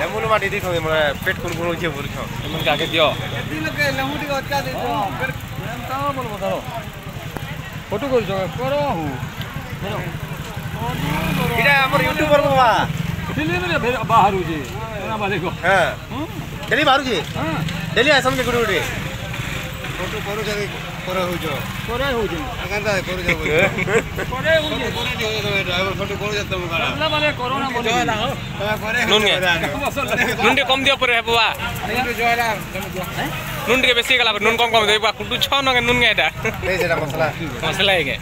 লেমুন মাটি দিছ মানে পেট কোন কোন হইছে বলছ এমন কাকে দিও দিলকে লেমুটি অচ্চা দিছ ফের তা বলব ধরো ফটো করছ করো এটা বাবা दिल्ली में फिर बाहर हो जी। हमारे को हाँ। दिल्ली बाहर जी? हाँ। दिल्ली असम के गुड़ी गुड़ी फ़ोटो करो जरे करे हो जो करे हो जो। अगंदा करे जो करे हो जो। करे जो ड्राइवर फ़ोटो करो जत तुम करा मतलब माने कोरोना बोले। जो ना करे नुन नुन कम दियो परे बाबा नुन जो ना नुन के बेसी गला नुन कम कम दे बा कुटु छ नगे नुन गेडा ए जेडा मसला। मसला है के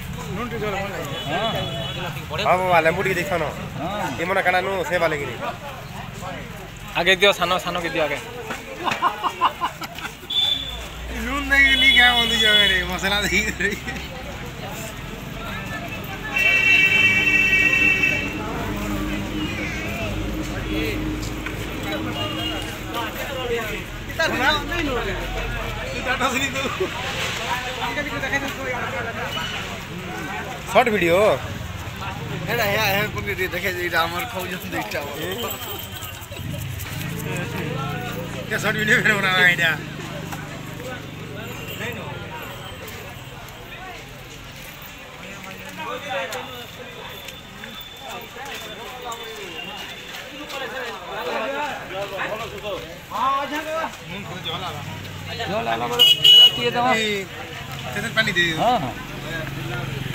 হব বালে মু টিকে দেখছন ইমনা কানা নু সে বালে গিরি আগে দিও সানো সানো কে দিও আগে নুন নাই নি কে বন্ধু যাবে রে মশলা দেই রে नहीं नो तू डाटा से नहीं दो हमका भी तो देखे तो फट विडियो? एड़ा है पुणिरी देखे जी रामर खौजन दिख्टा बालो क्या सट विडियो पेर बना आए यदिया? मुन खो जोला आपा ला ला ला तेसल पनि दे देदेगे देगे Yeah,